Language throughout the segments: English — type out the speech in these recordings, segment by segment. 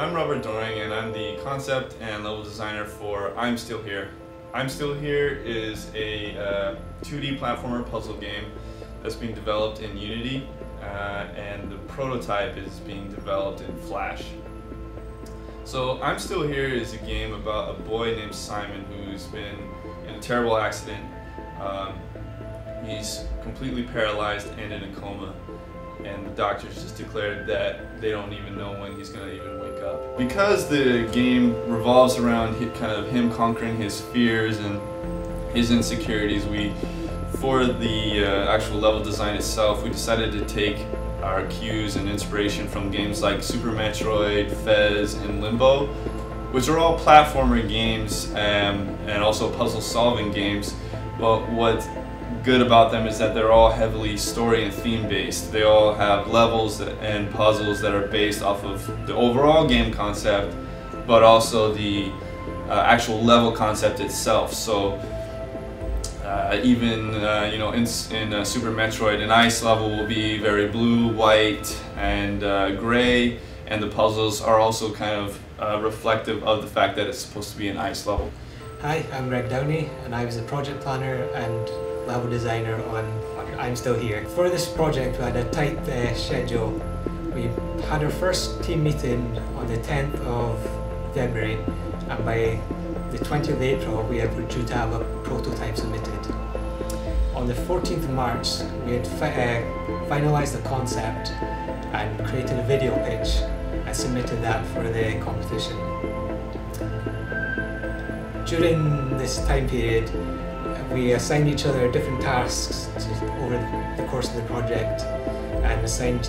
I'm Robert Doring and I'm the concept and level designer for I'm Still Here. I'm Still Here is a uh, 2D platformer puzzle game that's being developed in Unity uh, and the prototype is being developed in Flash. So I'm Still Here is a game about a boy named Simon who's been in a terrible accident. Um, he's completely paralyzed and in a coma and the doctors just declared that they don't even know when he's going to even wake up. Because the game revolves around kind of him conquering his fears and his insecurities, we, for the uh, actual level design itself, we decided to take our cues and inspiration from games like Super Metroid, Fez, and Limbo, which are all platformer games um, and also puzzle solving games. But what good about them is that they're all heavily story and theme based. They all have levels and puzzles that are based off of the overall game concept, but also the uh, actual level concept itself. So uh, even uh, you know in, in uh, Super Metroid, an ice level will be very blue, white, and uh, gray, and the puzzles are also kind of uh, reflective of the fact that it's supposed to be an ice level. Hi, I'm Greg Downey, and I was a project planner and level designer on I'm Still Here. For this project we had a tight uh, schedule. We had our first team meeting on the 10th of February and by the 20th of April we were due to have a prototype submitted. On the 14th of March we had fi uh, finalised the concept and created a video pitch and submitted that for the competition. During this time period we assigned each other different tasks over the course of the project and assigned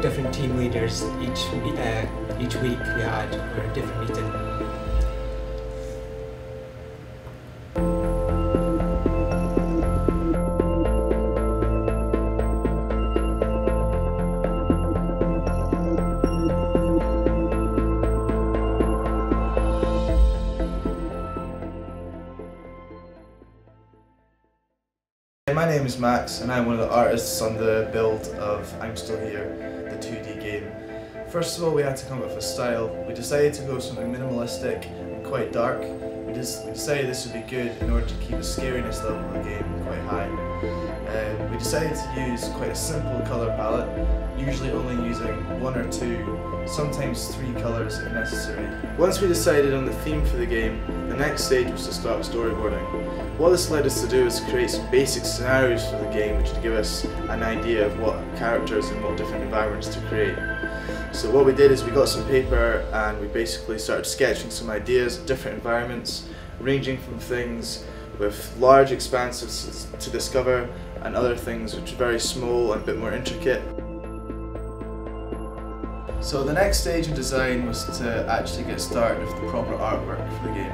different team leaders each, uh, each week we had for a different meeting. My name is Max and I'm one of the artists on the build of I'm Still Here, the 2D game. First of all we had to come up with a style. We decided to go something minimalistic and quite dark. We, just, we decided this would be good in order to keep the scariness level of the game quite high. We decided to use quite a simple colour palette, usually only using one or two, sometimes three colours if necessary. Once we decided on the theme for the game, the next stage was to start storyboarding. What this led us to do is create some basic scenarios for the game which would give us an idea of what characters and what different environments to create. So what we did is we got some paper and we basically started sketching some ideas different environments ranging from things with large expanses to discover and other things which are very small and a bit more intricate. So the next stage in design was to actually get started with the proper artwork for the game.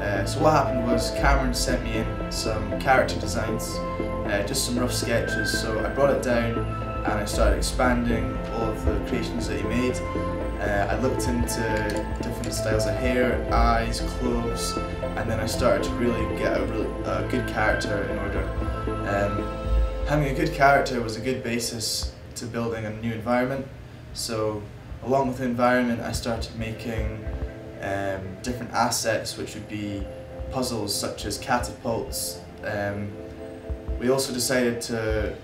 Uh, so what happened was Cameron sent me in some character designs, uh, just some rough sketches, so I brought it down and I started expanding all of the creations that he made. Uh, I looked into different styles of hair, eyes, clothes, and then I started to really get a, really, a good character in order. Um, having a good character was a good basis to building a new environment. So along with the environment, I started making um, different assets, which would be puzzles such as catapults. Um, we also decided to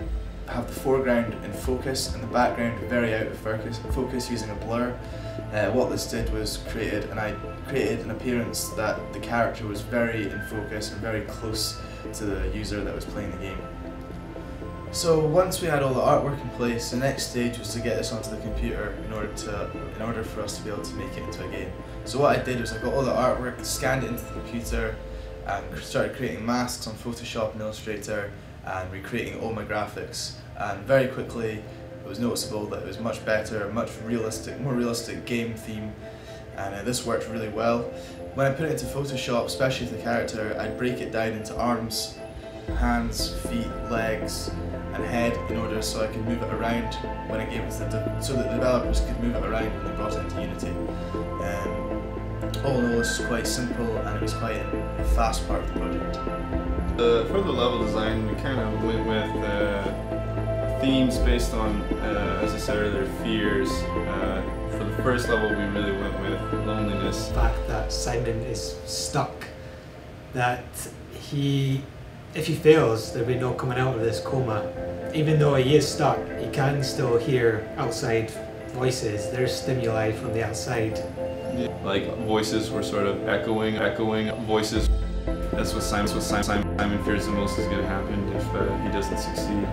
have the foreground in focus and the background very out of focus, focus using a blur. Uh, what this did was created and I created an appearance that the character was very in focus and very close to the user that was playing the game. So once we had all the artwork in place, the next stage was to get this onto the computer in order to in order for us to be able to make it into a game. So what I did was I got all the artwork, scanned it into the computer, and started creating masks on Photoshop and Illustrator, and recreating all my graphics. And very quickly, it was noticeable that it was much better, much realistic, more realistic game theme, and uh, this worked really well. When I put it into Photoshop, especially the character, I'd break it down into arms, hands, feet, legs, and head in order so I could move it around when I gave it to the so that the developers could move it around when they brought it into Unity. Um, all in all, this was quite simple and it was quite a fast part of the project. Uh, for the level design, we kind of went with uh, themes based on, uh, as I said earlier, fears. Uh, for the first level, we really went with loneliness. The fact that Simon is stuck, that he, if he fails, there'll be no coming out of this coma. Even though he is stuck, he can still hear outside voices. There's stimuli from the outside. Like voices were sort of echoing, echoing voices. That's what Simon, what Simon, Simon fears the most is going to happen if uh, he doesn't succeed.